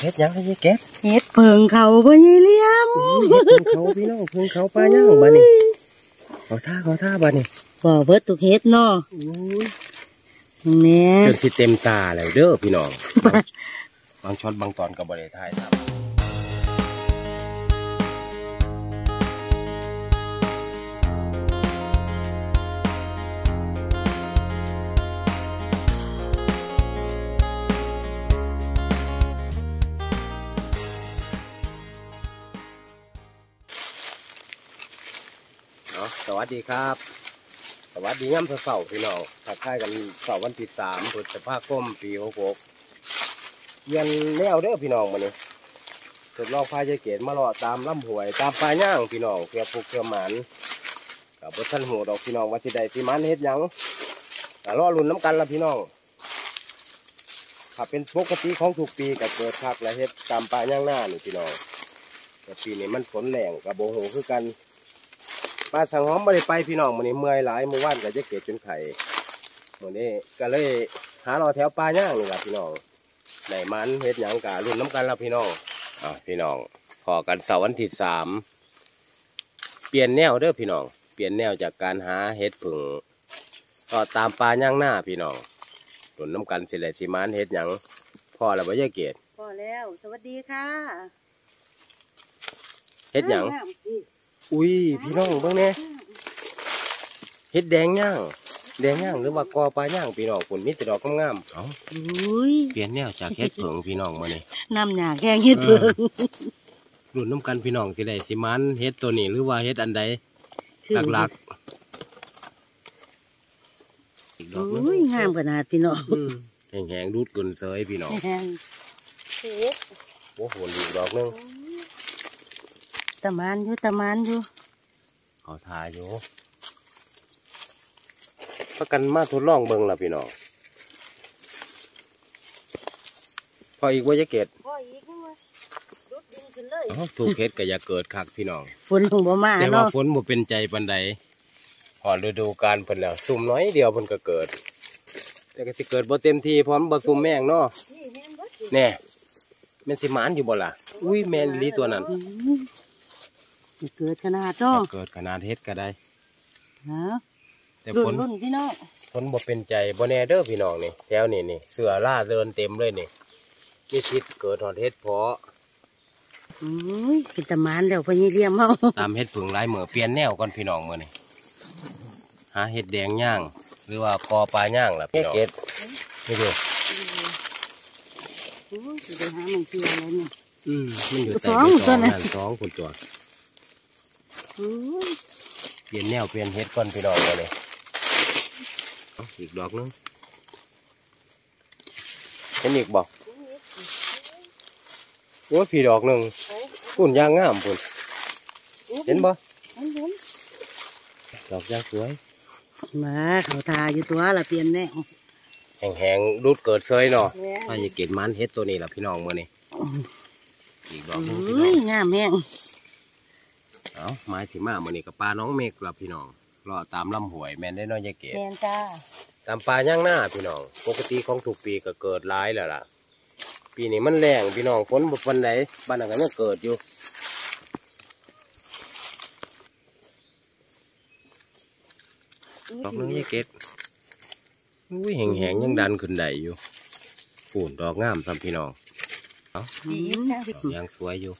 เฮ็ดหยังให้ยายเก็บเฮ็ดเพิงเขาบ่ยายเหลี่ยมเฮ็ดเพิ่งเขาพี่น้องเพิ่งเขาปลาย่างบัดนี้ขอท่าขอท่าบัดนี้บ่เบิดตุกเฮ็ดเนาะแหน่จนสิเต็มตาแล้วเด้อพี่น้อง บางช็อตบางตอนก็บ่ได้ถ่ายทำเสวัสดีครับ สวัสดีย่ำเสาร์พี่น้องทักทายกันเสาร์วันที่สามพฤษภาคมปีหกหกเย็นแนวเด้อพี่น้องมาเนี่ยทดลองพายใจเกตมาเลาะตามลำห้วย ตามปลาย่างพี่น้องเพื่อปลูกเพื่อหมันกับบท่านหูดอกพี่น้องว่าสิใดที่มันเฮ็ดยังแต่รอรุ่นน้ำกันละพี่น้องถ้าเป็นปกติของทุกปีก็เกิดคักและเฮ็ดตามปลาย่างหน้านี่พี่น้องแต่ปีนี้มันฝนแรงกับโบโหคือกัน ปลาสังหอมไม่ได้ไปพี่น้องมื้อนี้เมื่อยหลายเมื่อวานก็จะเก็บจนไข่มื้อนี้ก็เลยหารอแถวปลาย่างนี่ล่ะพี่น้องได้มันเฮ็ดหยังกะรุ่นน้ำกันแล้วพี่น้องอ่าพี่น้องพอกันเสาร์วันที่สามเปลี่ยนแนวเด้อพี่น้องเปลี่ยนแนวจากการหาเฮ็ดผึ่งก็ตามปลาย่างหน้าพี่น้องรุ่นน้ำกันสิแหละสิมันเฮ็ดหยังพ่อแล้วบ่ยายเกดพอแล้ว สวัสดีค่ะเฮ็ดหยัง อุ้ยพี่น้องเบิ่งแหน่เฮ็ดแดงย่าง แดงย่างหรือว่ากอปลาย่างพี่น้องผลมีแต่ดอกงามๆเอ้าอุ้ยเปลี่ยนแนวจากเฮ็ดเผิงพี่น้องมานี่น้ำหยาแกงเฮ็ดเพิงรุ่นน้ำกันพี่น้องสิได้สิมันเฮ็ดตัวนี้หรือว่าเฮ็ดอันใดหลักๆอีกดอกหนึงอุ้ยงามขนาดพี่น้องอืมแห้งๆดูดกุนเสยพี่น้องแห้งเฮ็ดโอ้โหอีกดอกหนึง ตะมานอยู่ตะมานอยู่เอาทาอยู่พักกันมาทดลองเบิ่งล่ะพี่น้องพออีกว่าจะเกตพ่ออีกนี่ว่าดุดดินขึ้นเลยเอ้าถูกเฮ็ดก็อย่าเกิดคักพี่น้องฝนคงบ่มาแต่ว่าเนาะฝนบ่เป็นใจปันใดพอฤดูกาลเพิ่นแล้วซุ่มน้อยเดียวเพิ่นก็เกิด แต่ก็สิเกิดบ่เต็มที่เพราะมันบ่ซุ่มแมงเนาะแน่แม่นสิหมานอยู่บ่ล่ะ อุ้ยแม่นอีหลีตัวนั้นอื้อสิ เกิดขนาดเนาะเกิดขนาดเฮ็ดก็ได้ฮะแต่รุ่ฝนนรุ่นพี่น้องฝนบ่เป็นใจบ่แน่เด้อพี่น้องนี่แถวนี้นี่เสือล่าเดินเต็มเลยนี่มีทิศเกิดหอดเฮ็ดเพาะอุ้ยเป็นตะมานแล้วพ่อยี่เลี้ยมเฮาตามเฮ็ดผึ่งหลายมื้อเปลี่ยนแนวก่อนพี่น้องมื้อนี้หาเฮ็ดแดงย่าง หรือว่ากอปลาย่างล่ะพี่น้องเฮ็ดนี่ดูโอ้ยสิไปหามันเที่ยวแล้วเนี่ยอืมมันอยู่สแต่องไม่ตัวน่ะนั่นสองคนตัวอุ้ย เปลี่ยนแนวเปลี่ยนเฮ็ดก่อนพี่น้องเลยเอาอีกดอกหนึงเห็นอีกบอกโอ้ยพี่ดอกหนึ่งปุ่นยางงามปุ่นเห็นบ่เห็นเห็นดอกยางสวยมาเขาทาอยู่ตัวละเปลี่ยนแน่แห้งๆรูดเกิดเซยเนาะแม่ถ้าจะเก็บมันเฮ็ดตัวนี้ล่ะพี่น้องมื้อนี้อีกดอกหนึงพี่น้อุ้องยงามแห้ง เอาไม้ที่มามื้อนี้กับปลาน้องเมฆล่ะพี่น้องรอตามลำห้วยแม่นได้น้อยยายเกดแมนจ้าตามปลาย่างหน้าพี่น้อง ปกติของทุกปีก็เกิดร้ายแล้วล่ะ ปีนี้มันแรงพี่น้องฝนบ่ปานใดบ้านนั้นก็ยังเกิดอยู่ดอกนึงยายเก็ดอุ้ยแหงๆยังดันขึ้นได้อยู่ปูนดอกงามซ้ำพี่น้องดีนะดอกยางสวยอยู่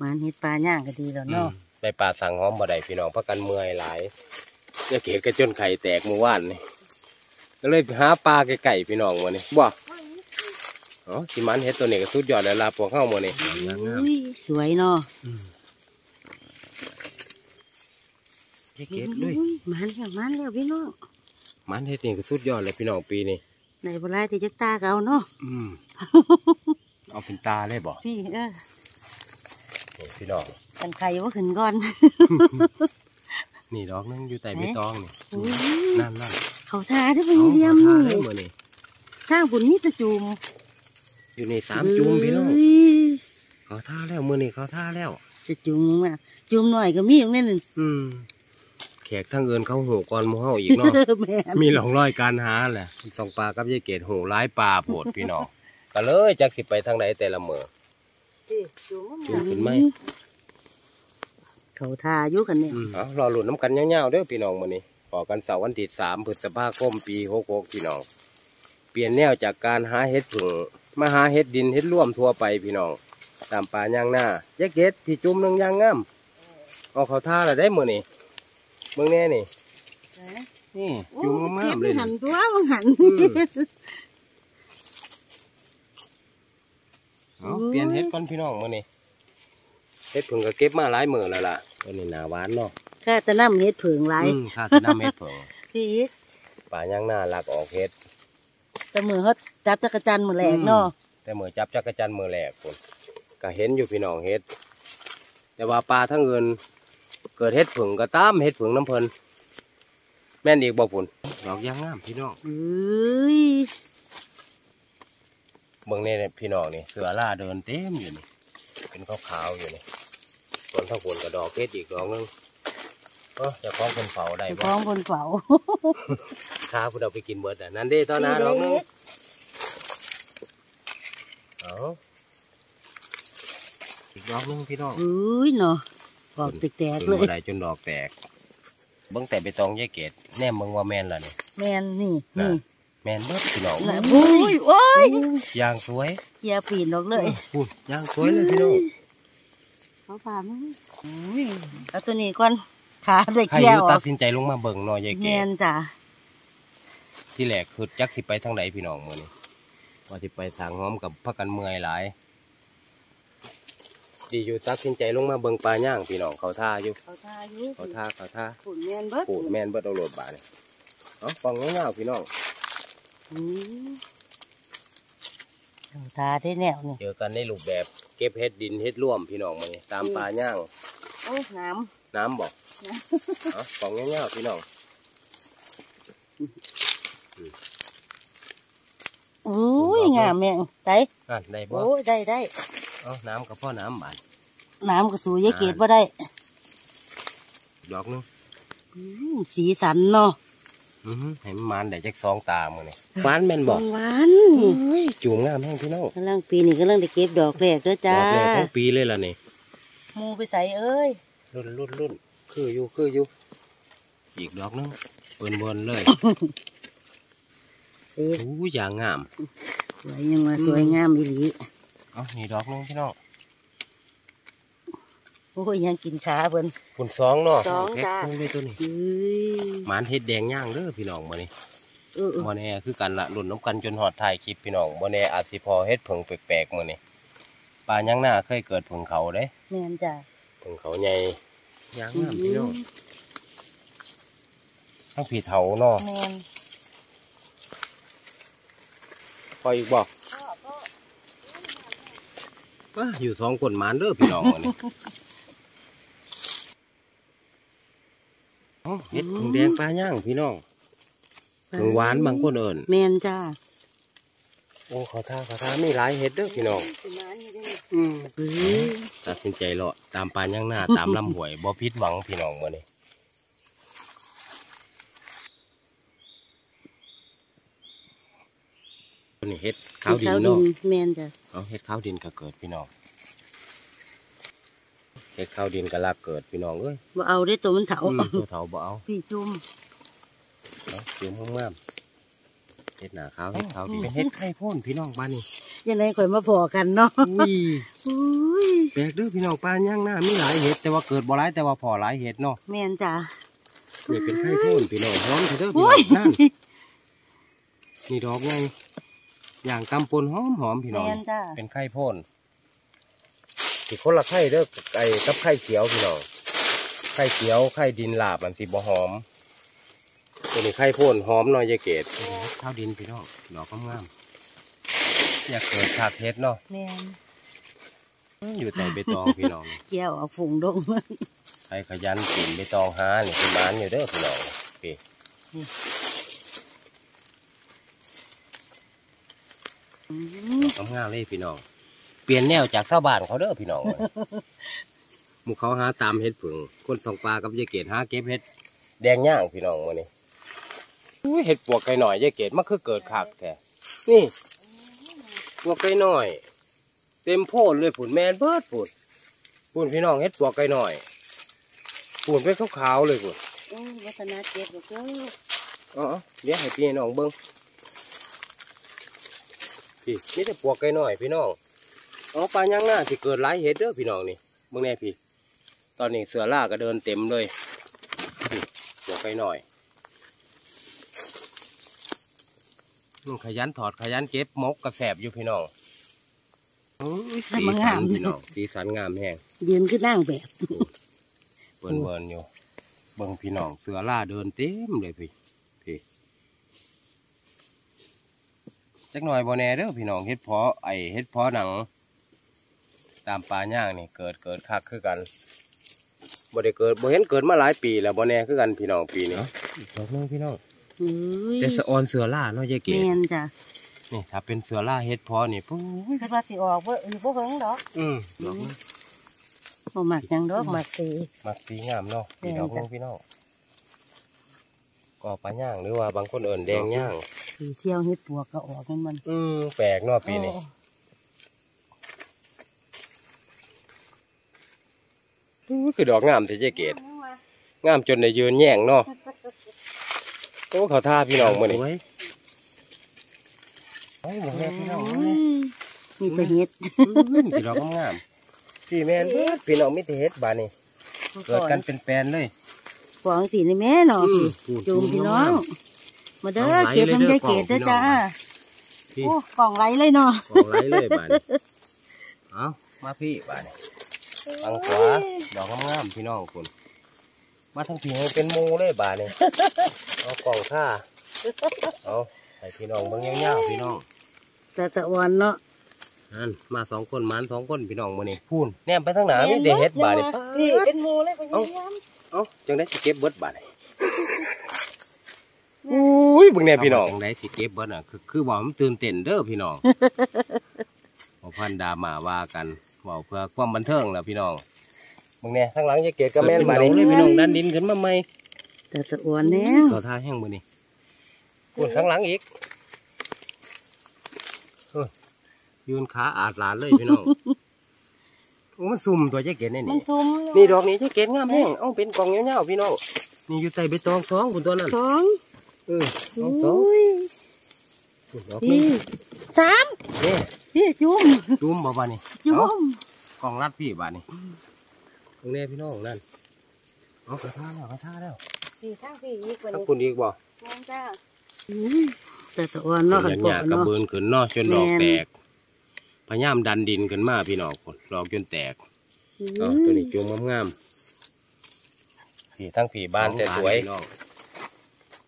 มันเห็ดปลาย่างก็ดีแล้วเนาะ ในป่าสั่งหอมบ่ได้พี่น้องเพราะกันเมื่อยหลายยายเก็ดก็จนไข่แตกเมื่อวานนี่ก็เลยไปหาปลาไก่ๆพี่น้องมื้อนี้บ่อ๋อสิมันเฮ็ดตัวนี้ก็สุดยอดแล้วล่ะพวกเฮามื้อนี้ดอกยางงามอุ้ยสวยเนาะยายเก็ดด้วยอุ้มันแล้วมันแล้วพี่น้องมันเฮ็ดนี่ก็สุดยอดเลยพี่น้องปีนี้ในโบราณที่จักตาก็เอาเนาะอืมเอาเป็นตาเลยบ่พี่เออนี่พี่น้อง กันไข่ว่าขึ้นก่อน นี่ดอกนึงอยู่ใต้ใบตองนี่อุ้ยนั่นนั่นเขาทาได้เป็นเยี่ยมอานี่ทาเลยมื้อนี้สร้างบุญนี่ตะจุมอยู่ในสามจุ่มพี่น้องเอ้ยเขาท่าแล้วมื้อนี้เขาท่าแล้ว จะจุมอะจุมหน่อยก็มีอย่างนั้นนึงอืมแขกทั้งเอินเขาหูก่อนหมูเฮาอีกเนาะแม่นมีหลองรอยการหาแหละสองปลากับยายเกดหูร้ายปลาโปดพี่น้องตก็เลยจักสิไปทางไหนแต่ละมือจูงขึ้นไหม เขาทาอยู่กันเนี่ยเอารอหลุดน้ำกันเงาวๆเด้อพี่น้องมื้อนี้ขอกันเสาร์วันที่สามพฤษภาคมปีหกหกพี่น้อง เปลี่ยนแนวจากการหาเห็ดผึ่งมาหาเห็ดดินเห็ดร่วมทั่วไปพี่น้อง ตามป่าย่างหน้าแยกเก็ดพี่จุ่มหนึงย่างงามเอาเขาท่าละได้มื้อนี้เมืองแน่นี่นี่จุ่มงามๆเลยหันนี่ตัวมันหันอืมเอาเปลี่ยนเห็ดก่อนพี่น้องมื้อนี้ เห็ดผึ่งก็เก็บมาหลายมื้อแล้วล่ะตัวนี้หนาหวานเนาะข้าจะน้ำเฮ็ดผึ่งไรอืมข้าสิน้ำเห็ดผึ่งพี่ป่าย่างหน้าลักออกเห็ด แต่มือเขาจับจักรจันทร์มือแหลกเนาะแต่มือจับจักรจันทร์มือแหลกพุ่นก็เห็นอยู่พี่น้องเห็ด แต่ว่าปลาทั้งเงินเกิดเห็ดผึ่งก็ตามเห็ดผึ่งน้ำเพลินแม่นอีกบ่พุ่นดอกยางงามพี่น้องเอ้ย เบิ่งนี่เนี่ยพี่น้องนี่เสือล่าเดินเต็มอยู่นี่ เป็นขาวๆอยู่นี่ต้นทั้งพุ่นก็ดอกเห็ดอีกดอกหนึงเออเจะคล้าของเป็นเฝ้าได้ไปบ่คล้องบนเฝาข้าผู้เราไปกินเบิดอะนั่นเด้ตอนนั้นดอกหนึงเอาอีกดอกหนึงพี่น้องเอ้ยเนาะกอกแตกๆเลเลยยได้จนดอกแตกเบิ่งแต่ไปตองยายเกดแน่มึงว่าแม่นล่ะนี่แมนนี่นี่แม่นเบิดพี่น้องน่ะโอ้ยโอ้ยย่างสวยเกียร์ปีนออกเลยพูดย่างสวยเลยพี่น้องเขาพามั้งอุ้ยเอาตัวนี้ก่อนขาได้ใครเกียอร์ยู่อตัอดกสินใจลงมาเบิ่งหน่อยยายแมเกดนจ้ะที่แรกคือจักสิไปทางใดพี่น้องมื้อนี้ว่าสิไปสางหอมกับพักกันเมื่อยหลายดีอยู่ตัดสินใจลงมาเบิ่งปลาย่างพี่น้องเขาท่าอยู่เขาทาอยู่เขาท่าเขาท่าฝุ่นแมนเบิดปูดแม่นเบิดเอาโหลดบาดนี่เนาะฟองเงาๆพี่น้อง อืมเขาทาได้แนวนี่เจอกันในรูปแบบเก็บเฮ็ดดินเฮ็ดร่วมพี่น้องมื้อนี้ตามปลาย่างโอ้ยน้น้ำบอกเนาะฟองเงาๆพี่น้องำโอ้ยงามแม่งไตนั่นได้บ่โอ้ยได้ได้เอาน้ำกับพ่อน้ำบาดน้ำกระสูยายเกดว่าได้ดอกหนึงอืมสีสันเนาะ อือหือให้มันมันได้จักสองตามื้อนี้หวานแม่นบ่หวานจูงงามแห้งพี่น้องกำลังปีนี้กำลังได้เก็บดอกแรกเด้อดจ้าอกแรกของปีเลยล่ะนี่หมูไปใส่เอ้ยรุ่นรุ่นรุ่นคืออยู่คืออยู่อีกดอกหนึงเบิ่นเบิ่นเลยเอ๊ะอู้ยอย่างงามสวยยังว่าสวยงามอีหลีเอานี่ดอกหนึงพี่น้อง โอ้ยยังกินขาเพิ่นคุณสองเนาะสองเฮ็ดจ้าเพิ่งด้วยตัวนี้เอ้ยหมานเฮ็ดแดงย่างเด้อพี่น้องมื้อนี้เออเออบ่แน่คือกันละรุ่นน้ำกันจนหอดถ่ายคลิปพี่น้องบ่แน่อาจสิพอเฮ็ดเผงแปลกๆมื้อนี้ปลาย่างหน้าเคยเกิดเผงเขาเด้แม่นจ้าเผงเขาใหญ่ย่างงามพี่น้องทั้งผีเถาเนาะแม่นพออีกบ่ว้าอยู่สองคนหมานเด้อพี่น้องมื้อนี้ เอ้าเฮ็ดเผงแดงปลาย่างพี่น้องเผงหวานบางคนเอิ้นแม่นจ้าโอ้เขาท่าเขาท่ามีหลายเฮ็ดเด้อพี่น้องอืมเอ้ยตัดสินใจเลาะตามปานย่างหน้าตามลำหวยบ่ผิดหวังพี่น้องมื้อนี้ตัวนี้เฮ็ดข้าวดินเนาะแม่นจ้าเอาเฮ็ดข้าวดินก็เกิดพี่น้อง เฮ็ดข้าวดินก็ลากเกิดพี่น้องเอ้ยบ่เอาได้ตัวมันเถาอืมตัวเฒ่าบ่เอาพี่จุ่มเอาเตรียมงามๆเฮ็ดหน้าขาวเฮ็ดข้าวดินเป็นเฮ็ดไข่พ่นพี่น้องบ้านนี้ยังไงข่อยมาพอกันเนาะอุ้ยอุ้ยแปลกเด้อพี่น้องปานย่างหน้ามีหลายเฮ็ดแต่ว่าเกิดบ่หลายแต่ว่าพอหลายเฮ็ดเนาะแม่นจ้านี่เป็นไข่พ่นพี่น้องหอมเถอะเด้อพี่โอ้น้อยงนั่นนี่ดอกไงอย่างตำปนหอมหอมพี่น้องแม่นจ้าเป็นไข่พ่น ที่คนละไข่เด้อไอ้กับไข่เขียวพี่น้องไข่เขียวไข่ดินลาบมันสิบ่หอมตัวนี้ไข่พ่นหอมหน่อยยายเกดข้าวดินพี่น้องดอกงามๆอยากเกิดฉากเฮ็ดเนาะแม่นอยู่แต่ใบตองพี่น้องเกี่ยวออกฝูงดงมันใครขยันกินใบตองหานี่คือมันอยู่เด้อพี่น้องพี่อืมทำงานเลยพี่น้องเปลี่ยนแนวจากชาวบ้านเขาเด้อพี่น้องหมูเขาหาตามเห็ดผึ่งคนสองปลากับยายเกดหาเก็บเห็ดแดงย่างพี่น้องวันนี้อุ้ยเห็ดปวกไก่หน่อยยายเกดมันคือเกิดขากแท้นี่ปวกไก่น้อย เต็มโพดเลยผุนแมนเบิดผุนผุนพี่น้องเฮ็ดปวกไก่น้อยผุนเป็นขาวๆเลยผุนโอ้วัฒนาเก็บบ่เจ้าอ๋อเดี๋ยวให้พี่น้องเบิ้งพี่นี่จะปวกไก่น้อยพี่น้อง อ๋อปลาย่างหน้าที่เกิดหลายเห็ดเด้อพี่น้องนี่เบิ่งแน่พี่ ตอนนี้เสือล่าก็เดินเต็มเลยพี่ปวกไก่น้อยอืมขยันถอดขยันเก็บมกกระแสบอยู่พี่น้องโอ้ยสีสันพี่น้องสีสันงามแห้งยืนขึ้นนั่งแบบเบิ่นเบิ่นอยู่เบิ่งพี่น้องเสือล่าเดินเต็มเลยพี่พี่จักหน่อยบ่แน่เด้อพี่น้องเฮ็ดเพาะไอเฮ็ดเพาะหนัง ตามป่าย่างนี่เกิดเกิดคักคือกันบ่ได้เกิดบ่เห็นเกิดมาหลายปีแล้วบ่แน่คือกันพี่น้องปีนี้อีกดอกหนึงพี่น้องเฮ้ยแต่สะออนเสือล่าเนาะยายแมเก๋นจ้ะนี่ถ้าเป็นเสือล่าเฮ็ดเพาะนี่ปุ้ยคิดว่าสิออกบ่เออบ่เบิ่งดอกอืมดอกนึงบ่มักหยังดอกมักสีมักสีงามเนาะแม่พี่นดอกนึจ้ะงพี่น้องก็ปลาย่างหรือว่าบางคนเอิ้นแดงย่างสีเที่ยวเฮ็ดปวกก็ออกกันมัน อืมแปลกเนาะปีนี้ โอ้ อู้ คือดอกงามแต่เจ๊เกดงามจนได้ยืนแย่งเนาะโอ้เขาท่าพี่น้องมื้อนี้โอ้ยบอกแม่พี่น้องมื้อนี้มีแต่เฮ็ดอื้อนี่ดอกงามๆพี่แม่นเบิดพี่น้องมีแต่เฮ็ดบาดนี้เกิดกันเป็นแปลนเลยฟองสีนี่แม่เนาะอืพี่มจูมพี่น้อง มาเด้อเอาไหลเก็บน้ำเลยใจเด้อเกดเด้อของพี่น้องจ้าพี่โอ้กล่องไหลเลยเนาะของไรเลยบาดนี้เอามาพี่บาดนี้ ทางขวาดอกงามๆพี่น้องคุณมาทางพี่ให้เป็นหมูเลยบาดนี้เอากล่องท่าเอาให้พี่น้องเบิ่งยาวๆพี่น้องแต่ตะวันเนาะนั่นมาสองคนหมานสองคนพี่น้องมานี่พูนแนมไปทางหนามีแต่เฮ็ดบาดนี่พี่เป็นหมูเลยพยายามเอ้าจังได้สิเก็บเบิดบาดนี่อุ้ยเบิ่งแน่พี่น้องจังได้สิเก็บเบิดอะคือคือว่ามันตื่นเต้นเด้อพี่น้องบ่พันดามาว่ากัน เว้าเพื่อความบันเทิงล่ะพี่น้องเบิ่งแน่ทางหลังจะเก็บก็แม่นบาดนี่เลยพี่น้องดันดินขึ้นมาใหม่แต่ตะวันแน่ต่อท่าแห้งมื้อนี้พูนข้างหลังอีกเฮ้ยยืนขาอาดหลานเลยพี่น้องโอ้มันซุ่มตัวเจ๊เกศนี่มันนี่ซุ่มนี่ดอกนี้ที่เกศงามแห้งเอาเป็นกล่องเงาวๆพี่น้องนี่อยู่ใต้ใบตองสองคุณตัวนั้นสองเออสองสองอุ้ยดอกนี้พี่สามนี่ พี่จุ่มจุ่มบ่บานี่จุ่เอามกล่องรัดพี่บานี่ตรงนี้พี่น้องนั่นเอากระทาแล้วกระทาแล้วพี่ข้างพี่อีกกว่าถ้านี้คุณอีกบ่แม่นจ้าแต่ตะวันเนาะกันหปอยากกกระเนาะเบินขึ้นเนอจนดอกแม่นแตกพยายามดันดินขึ้นมาพี่น้องคนดอกจนแตกเอาตัวนี้จุ่มงามๆผีทั้งผีบ้านแต่สวย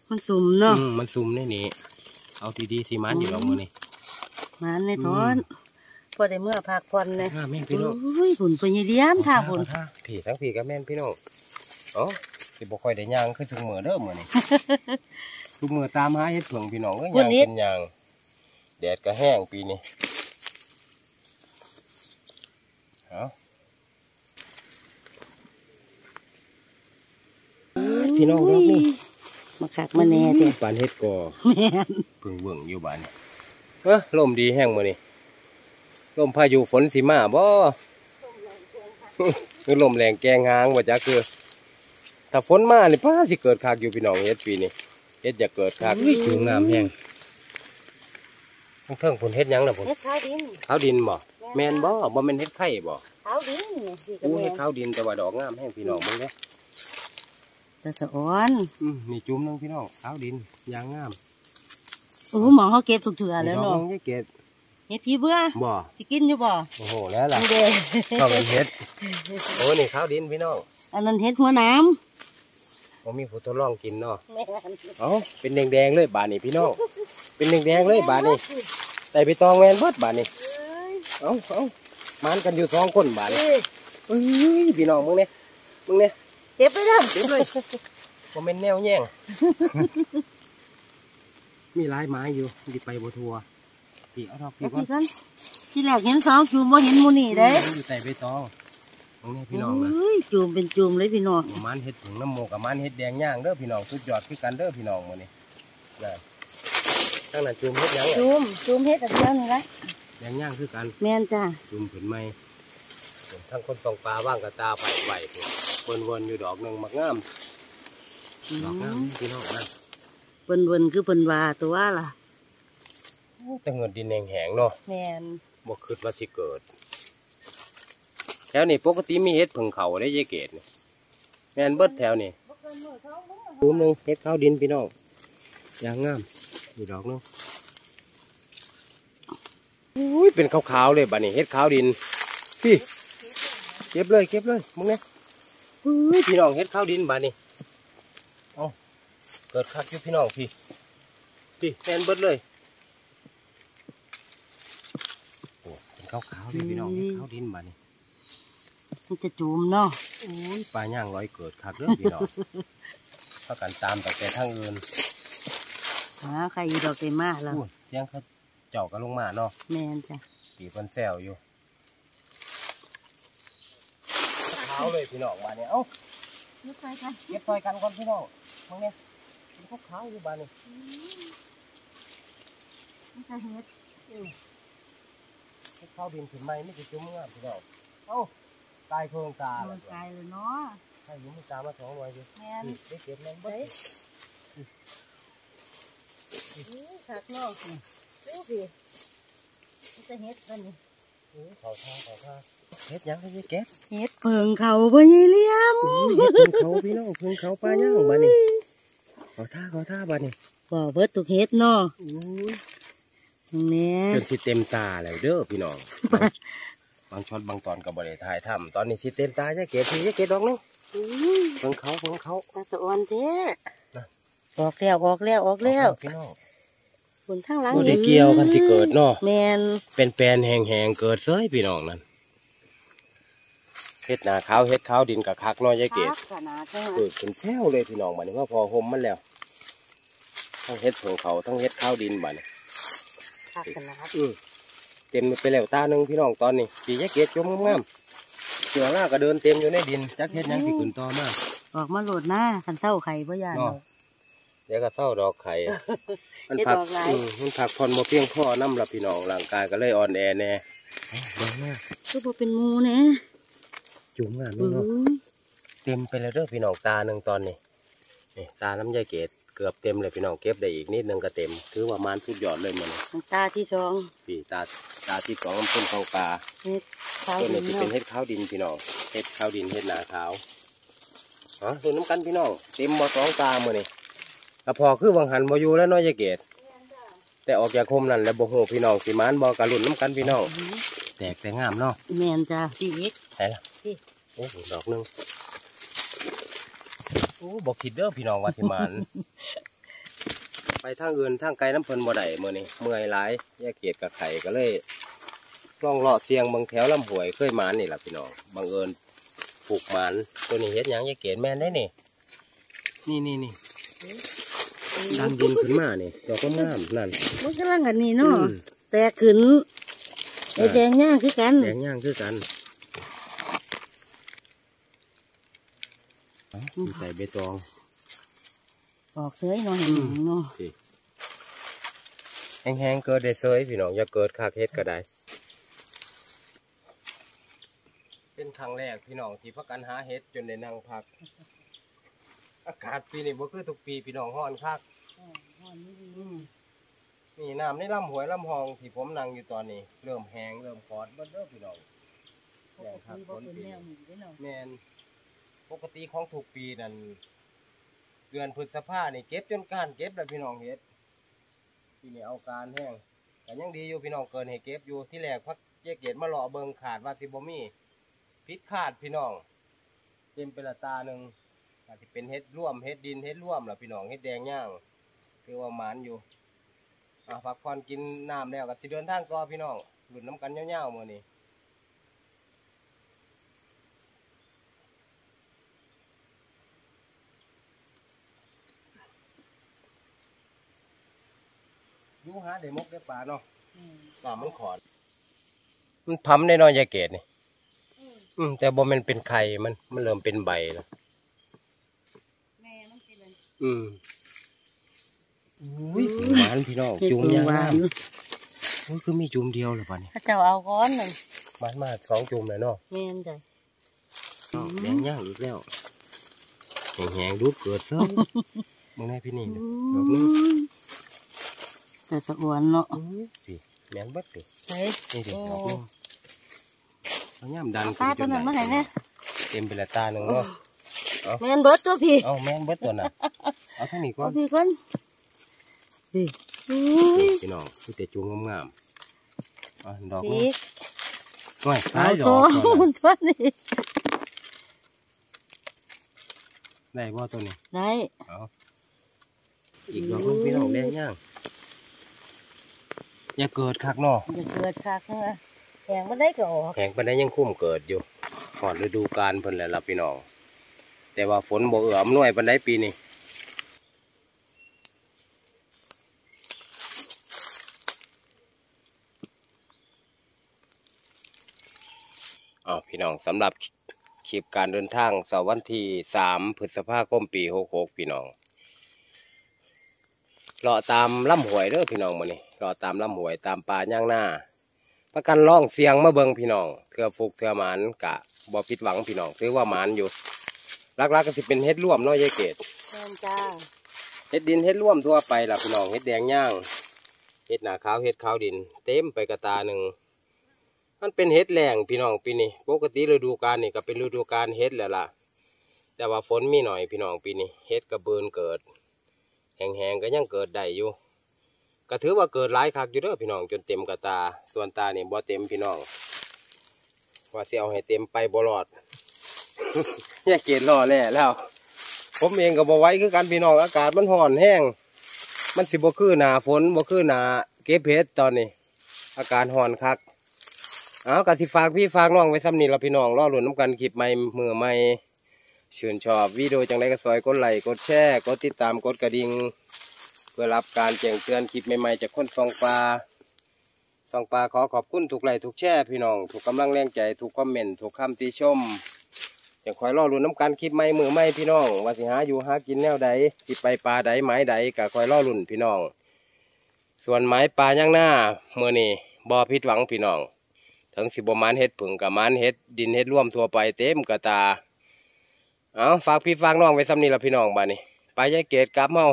มันซุ่มเนาะอืมมันซุ่มในนี้เอาดีๆสิมันอยู่ดอกมือนี่ มันในท้อนพอได้เมื่อพักผ่อนเนี่ยห้าแม่งพี่น้องอุ้ยฝุ่นไปยี่เดียมท่าฝุ่นผีทั้งผีกับแม่นพี่น้องเอ๋อสิบ่ค่อยได้ย่างคือทุกมือเด้อมื้อนี้ทุกมือตามหาเฮ็ดเผืองพี่น้องเอ้ยย่างเป็นย่างแดดก็แห้งปีนี้เอาพี่น้องดอกนี่มาคักมาแน่เด้ปานเฮ็ดก่อแม่นเพิ่งเบิ่งอยู่บ้านนี่ เอ้อลมดีแห้งมื้อนี้ลมพายุฝนสิมาบ่คือลมแรงแกงหางว่าจักคือ ถ้าฝนมานี่ป้าสิเกิดคักอยู่พี่น้องเฮ็ดปีนี้เฮ็ดจะเกิดคักอุ้ยจูงงามแฮงทั้งเทิงผลเฮ็ดหยังน่ะผลเฮ็ดขาวดินขาวดินบ่แม่นบ่บ่แม่นเฮ็ดไข่บ่ขาวดินนี่สิก็อู้แม่เฮ็ดนขาวดินแต่ว่าดอกงามแฮงพี่น้องเบิ่งเด้อแต่สะอ่อนอืมนี่จุ่มหนึงพี่น้องขาวดินยางงาม โอ้หมอเขาเก็บทุกเถื่อแล้วดอกเนาะนึงยายเกดเฮ็ดพี่เบื่อบ่สิกินอยู่บ่โอ้โหแล้วล่ะนี่เด้ชอบเป็นเฮ็ดโอ้นี่ขาวดินพี่น้องอันนั้นเฮ็ดหัวน้บ่มีผู้ทดลองกินเนาะำแม่นเอ้าเป็นแดงๆเลยบาดนี้พี่น้องเป็นแดงๆเลยบาดนี้แต่ไปตองแม่นเบิดบาดนี้เอ้ยเอาเอามันกันอยู่สองคนบาดนี้เอ้ยเอ้ยพี่น้องมึงเนี่ยมึงเนี่ยเก็บไปเด้อเก็บเลยผมเป็นแนวแย่ง มีหลายไม้อยู่ดีไปบัทัวพี่เอาดอกพี่เอาก่อนพี่กันที่แรกเห็นสองจูมบ่เห็นหมูนี่เด้อยู่แต่ใบตองมึงเนี่ยพี่น้องนะโอ้ยจูมเป็นจูมเลยพี่น้องมันเห็ดผงน้ำโมกับมันเห็ดแดงย่างเด้อพี่น้องสุดยอดคือกันเด้อพี่น้องมื้อนี้นะตั้งแต่จูมเห็ดหยังอะจูมจูมเฮ็ดอันเดียวนี่ละแดงย่างคือกัน แม่นจ้าจุ่มผืนไม้ทั้งคนตองปลาว่างกระตาไปไหววนวนๆอยู่ดอกหนึ่งมักงามดอกงามพี่น้องนะ เปิ้นเวินคือเปิ้นว่าตัวล่ะแต่เงินดินแห้งๆเนาะแม่นบ่คิดว่าสิเกิด แถวนี้ปกติมีเห็ดผึ่งเขาได้ยายเกดนี่แม่นเบิดแถวนี้ตูมหนึงเห็ดข้าวดินพี่น้องอย่างงามมีดอกหนึงอุ้ยเป็นขาวๆเลยบัดนี้เห็ดขาวดินพี่เก็บเลยเก็บเลยมึงเนี่ยอุ้ยพี่น้องเห็ดขาวดินบัดนี้เอา เกิดคักอยู่พี่น้องพี่ พี่แม่นเบิดเลยโอ้เป็นขาวๆเลยพี่น้องเห็ดขาวดินบัดนี้มันจะจูมเนาะโอ้ยปลาย่างร้อยเกิดคักเด้อพี่น้องถ้ากันตามแต่แต่ทางอื่นหาใครอีดอกเต็มมาแล้วอู้เสียงเขาเจ้ากันลงมาเนาะแม่นจ้ะปีเพิ่นแซวอยู่เท้าเลยพี่น้องบ้านนี้เอ้านึกไปกันเก็บซอยกันก่อนพี่น้องมึงเนี่ยเป็น พวกขาวอยู่บ้านนี้มันจะเฮ็ดพวกขาวดินขึ้นไม้ไม่จะจุ่มงามพี่น้องเอ้าตายโครงตามัแล้วนกายเลยเนาะให้อยุ่มือตามาสองหน่วยดิแม่นนี่ได้เก็บแมงเบิดอื้อคักเนาะดูพี่มันจะเฮ็ดกันนี่เขาท่าเขาท่าเฮ็ดยังให้ยายเก็บเฮ็ดเพิงเขาบ่ยี่เลี่ยมเฮ็ดเพิงเขาพี่น้องเพิงเขาปลาย่างบ้านนี้ เขาท่าเขาท่าบ้านนี้บ่เบิดตุกเฮ็ดเนาะอู้ยแม่จนสิเต็มตาแล้วเด้อพี่น้อง บางบางช็อตบางตอนกับบริถ่ายทำตอนนี้สิเต็มตาจะเก็บทีจะเก็บดอกนึงอื้อเพิ่งเขาเพิ่งเขาตาสะออนแท้นะออกแล้วออกแล้วออกแล้วพี่น้องบนทางหลังบ่ได้เกี่ยวกันสิเกิดเนาะแม่นเป็นแปลนแหงแหงๆเกิดเซ้ยพี่น้องนั่นเฮ็ดหนาขาวเฮ็ดขาวดินกับคักเน้อยยายเกดคัขนาดจังเกิดเป็นแซวเลยพี่น้องบัดนี้ว่าพอห่มมันแล้ว ทั้งเฮ็ดเพิ่งเขาทั้งเฮ็ดขาวดินบัดนี้คักขนาดอือเต็มไปแล้วตาหนึงพี่น้องตอนนี้สียายเกดจมงามๆเสือล่าก็เดินเต็มอยู่ในดินจักเฮ็ดหยังสิขึ้นต่อมาออกมาโหลดหน้าคันเต้าไข่บ่ยานเนาะเดี๋ยวก็เศร้าดอกไข่มันเฮ็ดผักดอกหลายอืมมันผักผ่อนบ่เพียงพอน้ำละพี่น้องร่างกายก็เลยอ่อนแอแน่เบิ่งแม่ก็บ่เป็นหมูแนะจุ่มงานอืเนาะอเต็มไปแล้วเด้อพี่น้องตาหนึ่งตอนนี้นี่ตาน้ำยายเกดเกือบเต็มเลยพี่น้องเก็บได้อีกนิดนึงก็เต็ม ถือว่ามานสุดยอดเลยมันมันตาที่สองพี่ตาตาที่สองมันเป็นของปลาเฮ็ดข้าวตัวดินี้นที่เป็นเนาะเห็ดข้าวดินพี่น้องเห็ดข้าวดินเห็ดหนาขาวอ๋อดูน้ำกันพี่น้องเต็มบ่สองตามื้อนี่แต่พอคือวังหันบ่อยู่แล้วเน้อยยายเกดแต่ออกจากโคมนั่นแล้วบ่ฮู้พี่น้องสิมานบ่กะลุ่นน้ำกันพี่น้องแตกแต่งามเนาะแม่นจ้ะพี่เอกใช่ละโอ้โหดอกหนึงโอ้บ่คิดเด้อพี่น้องว่าสิมาน ไปทางอื่นทางไกลน้ำเพิ่นบ่ได้มื้อนี้เมื่อยหลายแยกเกียดกับไข่ก็เลยลองเลาะเสียงบางแถวลำหวยเคยมานนี่ล่ะพี่น้องบังเอิญปลูกหมันตัวนี้เฮ็ดหยังแยกเกียดแม่นได้นี่นี่นี่นี่ดันดินขึ้นมานี่ดอกงามๆนั่นมันกำลังกันนี่อืเนาะมแตกขึ้นไอ้แดงย่างคือกันแดงย่างคือกันเอ้ามีใส่ใบตอง ออกเสยเนาะเห็นหยังเนาะแห้งๆเกิดได้เซยพี่น้องอย่าเกิดคากเฮ็ดก็ได้ เป็นครั้งแรกพี่น้องที่พักกันหาเฮ็ดจนได้นั่งพัก อากาศปีนี้บ่คือทุกปีพี่น้องฮ้อนคักนี่น้ำในลำหวยลำหองที่ผมนั่งอยู่ตอนนี้ เริ่มแห้งเริ่มขอดเบิดเด้อพี่น้องแรงคักฝนปีนี้แมนปกติของถูกปีนั่น เดือนพฤษภานี่เก็บจนการเก็บแล้วพี่น้องเฮ็ดปีนี้เอาการแห้งแต่ยังดีอยู่พี่น้องเกินให้เก็บอยู่ที่แรกพักเจ๊เกตมาหล่อเบิงขาดว่าสิบ่มีพิษขาดพี่น้องเต็มเป็นละตาหนึ่งอาจจะเป็นเฮ็ดร่วมเฮ็ดดินเฮ็ดร่วมล่ะพี่น้องเฮ็ดแดงย่างคือว่าหมานอยู่อะพักผ่อนกินน้ำแล้วก็สิเดินทางต่อพี่น้องหลุดน้ำกันยวๆมือนี้ ยู่หาได้มกได้ปลาเนาะปลามันขอดมันพัมได้น้อยยายเกดนี่อืมแต่บ่แมันเป็นไข่มันมันเริ่มเป็นใบแล้วแม่มันเป็นอะไรอืมอุ้ยหวานพี่น้องเฮ็ดจุ่มเพิงยางหวานโอุ้ยคือมีจุ่มเดียวเลยป่ะนี่ถ้าเจ้าเอาก้อนหนึ่งมันมาสองจุ่มเลยเนาะแมนจ้ะอ้าวแดงย่างอีกแล้วแหงๆดูเกิดซะมึงแน่พี่นี่นะดอกนึง แต่สะอวนเนาะสิแมนเบัดติเฮ้ยนี่ดิโอ้ดอกนึงเอาย่ำดันตาตัวนั้นมาไหนเนี่ยเต็มไปละตาหนึ่งเนาะแมนเบิร์ดตัวพี่เอาแม่นเบิดตัวน่ะเอาทั้งนี้ก่อเอานพี่ก่อนพี่อุ้ยนี่พี่น้องมีแต่จุ่มงามๆอะดอกนึพี่งก้อยเอาท้ายดสออกงก่อนมันน่ะตัวนี้ได้บ่ตัวนี้ได้เอาอีกดอกนึงพี่น้องแดงย่าง อย่าเกิดคักเนาะจะเกิดคักนะแข็งมันได้ก็ออกแข็งปานใดยังคุ้มเกิดอยู่หอดฤดูกาลเพิ่นแหละล่ะพี่น้อง แต่ว่าฝนบ่เอื้ออำนวยปานใดปีนี้อ้าวพี่น้องสำหรับคลิปการเดินทางเสาร์วันที่สามพฤษภาคมปีหกหกพี่น้อง เลาะตามลำหวยเด้อพี่น้องมื้อนี้เลาะตามลำหวยตามป่าย่างหน้า ประกันล่องเสียงมาเบิงพี่น้องเทือฟุกเทือหมานกะบ่ผิดหวังพี่น้องถือว่าหมานอยู่ลักๆก็สิเป็นเฮ็ดร่วมเน้อยายเกดแมนจ้าเฮ็ดดินเฮ็ดร่วมทั่วไปล่ะพี่น้องเฮ็ดแดงย่างเฮ็ดหนาขาวเฮ็ดขาวดิน เต็มไปกระตาหนึ่งมันเป็นเฮ็ดแรงพี่น้องปีนี้ปกติฤดูกาลนี่ก็เป็นฤดูกาลเฮ็ดแหละล่ะ แต่ว่าฝนมีหน่อยพี่น้องปีนี้เฮ็ดกระเบินเกิด แห้งๆก็ยังเกิดได้อยู่ก็ถือว่าเกิดหลายคักอยู่เด้อพี่น้องจนเต็มกระตา ส่วนตาเนี่ยบ่เต็มพี่น้องว่าเสิเอาให้เต็มไปบ่รอดแยกเกตรอแล่แล้ว ผมเองก็บ่ไว้คือกันพี่น้องอากาศมันร้อนแห้ง มันสิบ่คือหนาฝนบ่คือหนาเก็บเห็ดตอนนี้ อากาศร้อนคักเอากะสิฝากพี่ฝากน้องไว้ซ้ำนี่ละพี่น้องรอหลุนน้ำกันคลิปใหม่มือใหม่ ชื่นชอบวิดีโอจังไรก็ซอยกดไลค์กดแชร์กดติดตามกดกระดิ่งเพื่อรับการแจ้งเตือนคลิปใหม่ๆจากคนซองปลาซองปลาขอขอบคุณทุกไลค์ทุกแชร์พี่น้องถูกกำลังแรงใจถูกคอมเมนต์ถูกคำติชมอย่างคอยรอลุ้นน้ำกันคลิปใหม่มือใหม่พี่น้องว่าสิหาอยู่หากินแนวใดสิไปปลาใดหมายใดก็คอยรอลุ้นพี่น้อง ส่วนหมายปลาย่างหน้าเมื่อนี้บ่ผิดหวังพี่น้องถึงสิบมานเฮ็ดผึ่งกับมานเฮ็ดดินเฮ็ดร่วมทั่วไปเต็มกระตา เอาฝากพี่ฝากน้องไว้ซ้ำนี่ละพี่น้องบ้านี้ไปยายเกดกลับเมา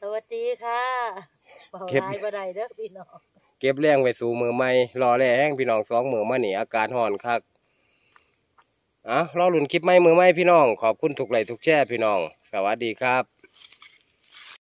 สวัสดีค่ะเบาเก็บลายบ่ได้เด้อพี่น้องเก็บแรงไว้สู่มือใหม่รอแล่แห้งพี่น้องสองมือมานี่อากาศร้อนคักเอารอหลุนคลิปใหม่มือใหม่พี่น้อง ขอบคุณทุกไลค์ทุกแช่พี่น้อง สวัสดีครับ